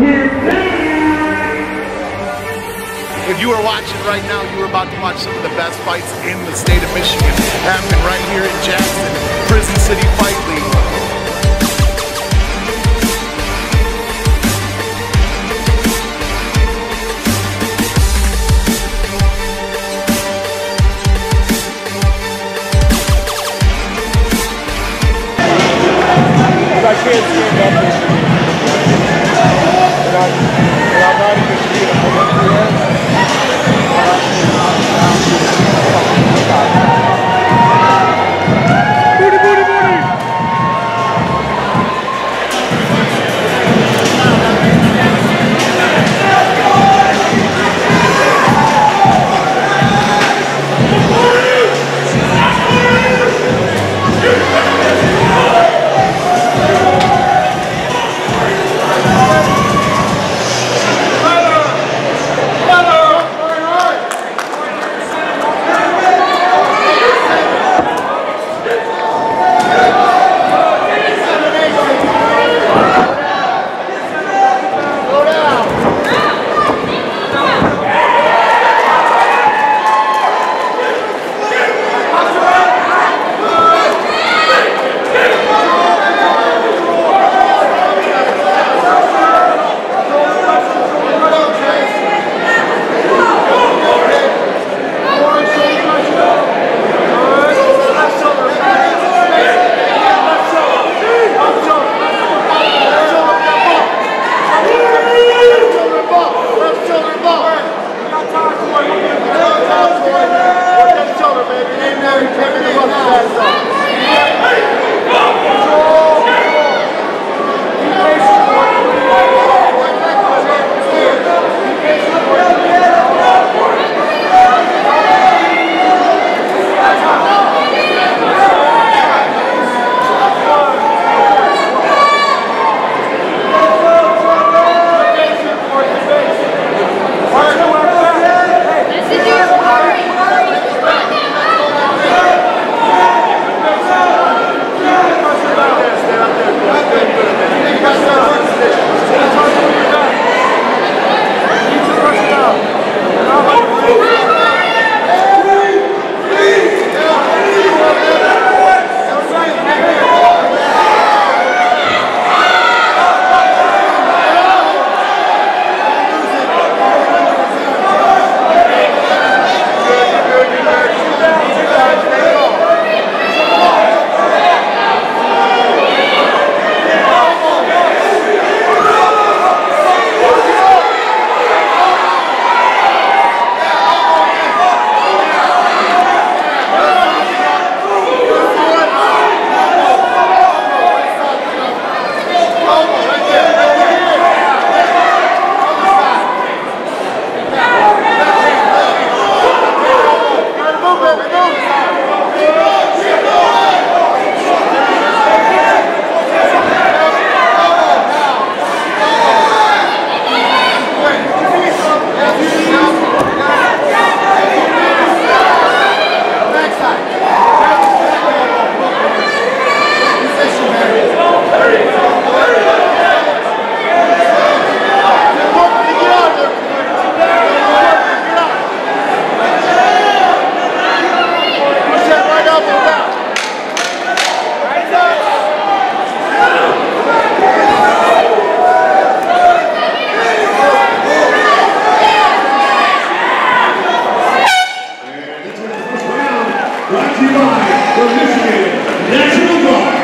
We're! If you are watching right now, you are about to watch some of the best fights in the state of Michigan happening right here in Jackson, Prison City Fight League. for Michigan National Guard.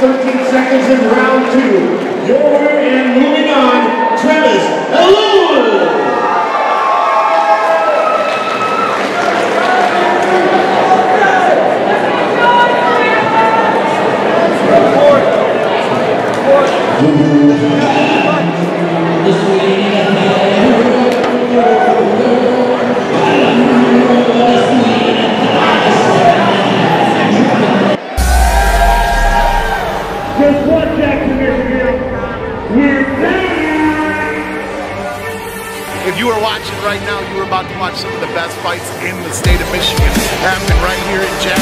13 seconds in round two. Your in the state of Michigan, happening right here in Jackson.